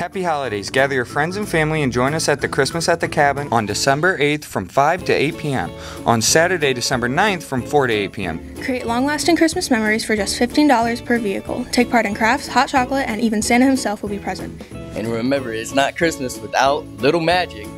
Happy holidays. Gather your friends and family and join us at the Christmas at the Cabin on December 8th from 5 to 8 p.m. On Saturday, December 9th from 4 to 8 p.m. Create long lasting Christmas memories for just $15 per vehicle. Take part in crafts, hot chocolate, and even Santa himself will be present. And remember, it's not Christmas without Little Magic.